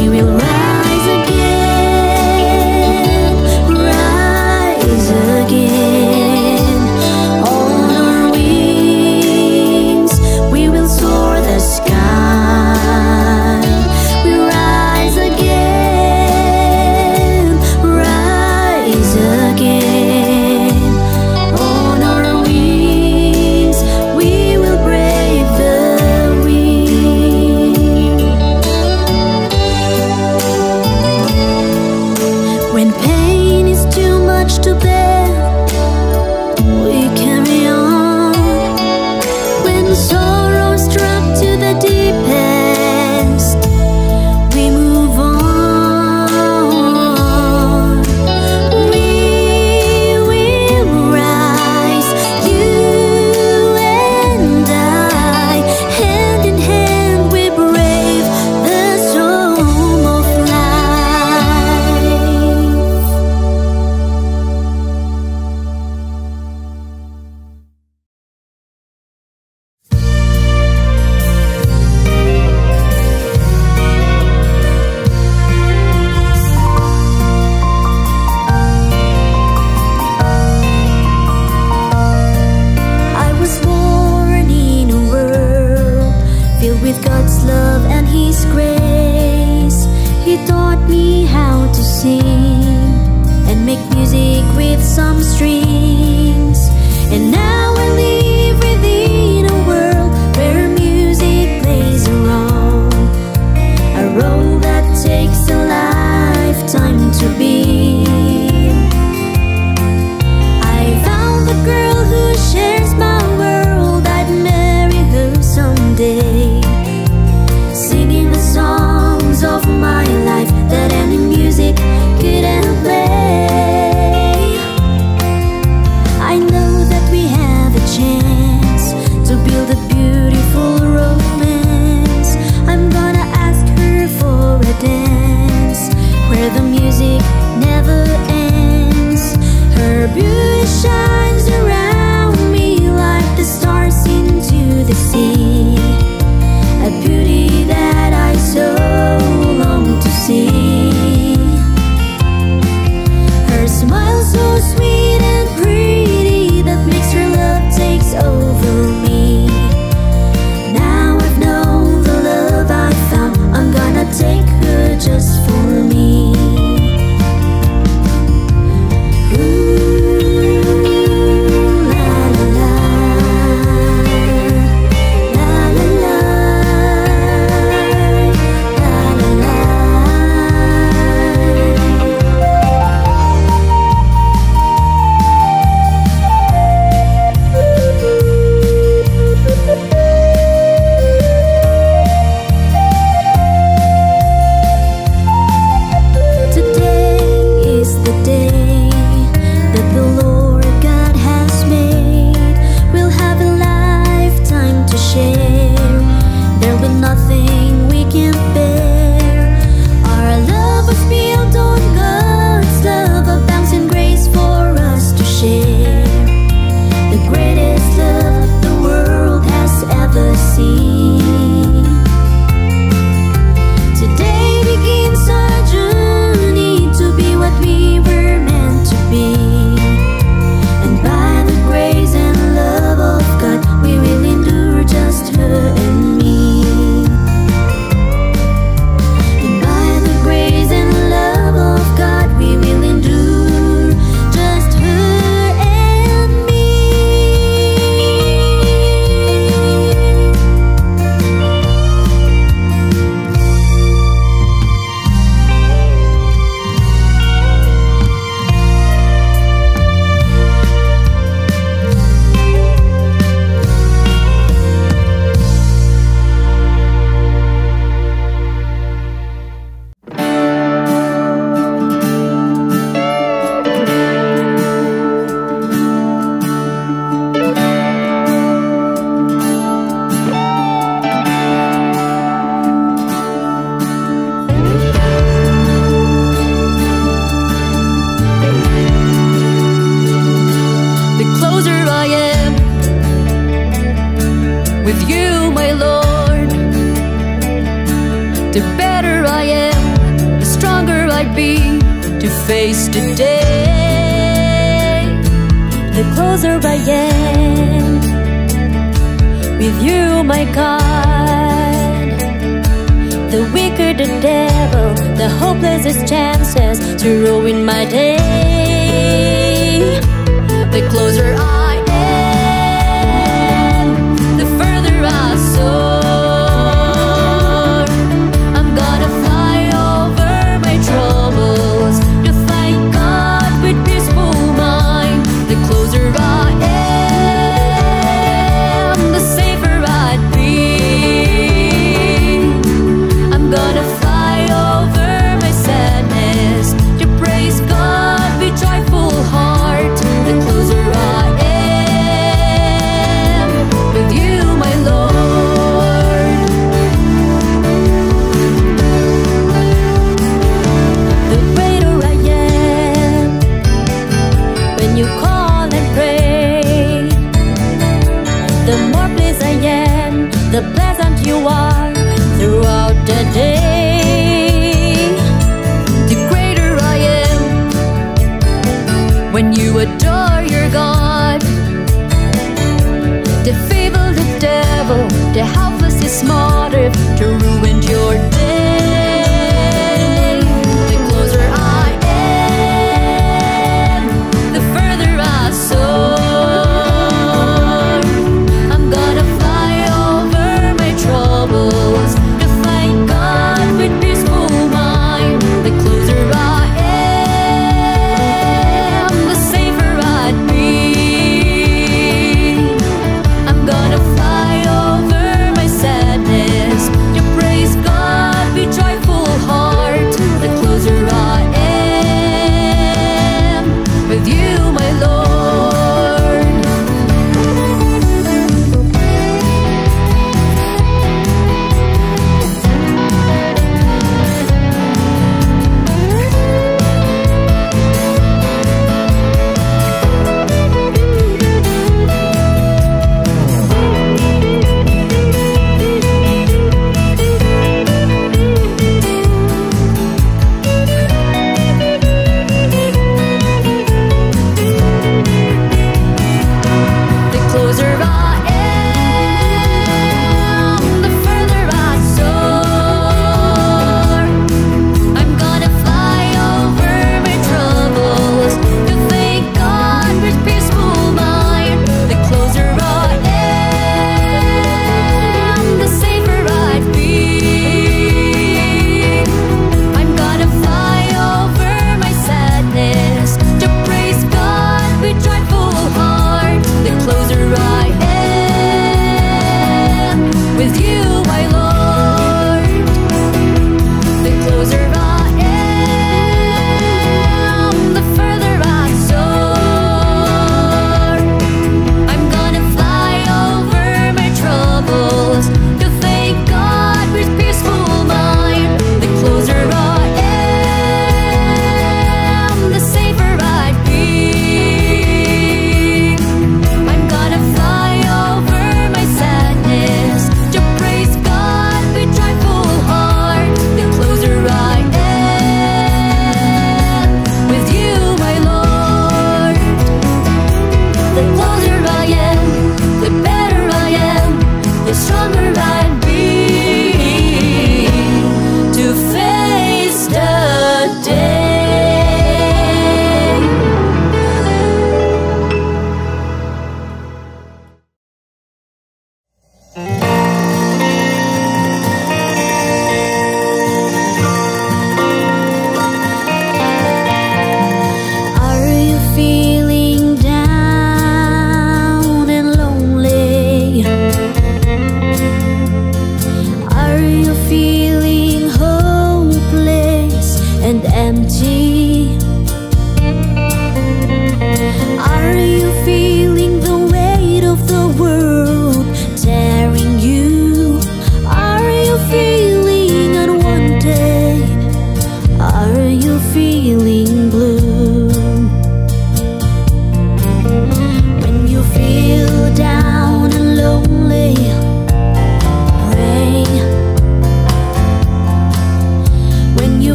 We will rise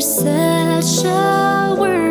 such a worm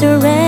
surrender